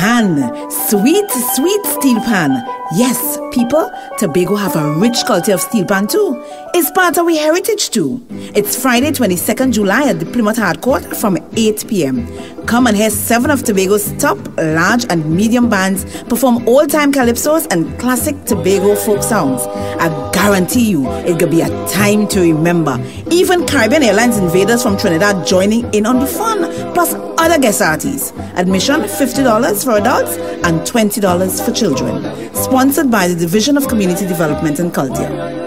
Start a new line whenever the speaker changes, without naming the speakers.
pan. Sweet, sweet steel pan. Yes, people, Tobago have a rich culture of steel pan too. It's part of our heritage too. It's Friday, 22nd July at the Plymouth Hard Court from 8 p.m come and hear seven of Tobago's top, large, and medium bands perform old time calypsos and classic Tobago folk songs. I guarantee you, it could be a time to remember. Even Caribbean Airlines invaders from Trinidad joining in on the fun, plus other guest artists. Admission $50 for adults and $20 for children. Sponsored by the Division of Community Development and Culture.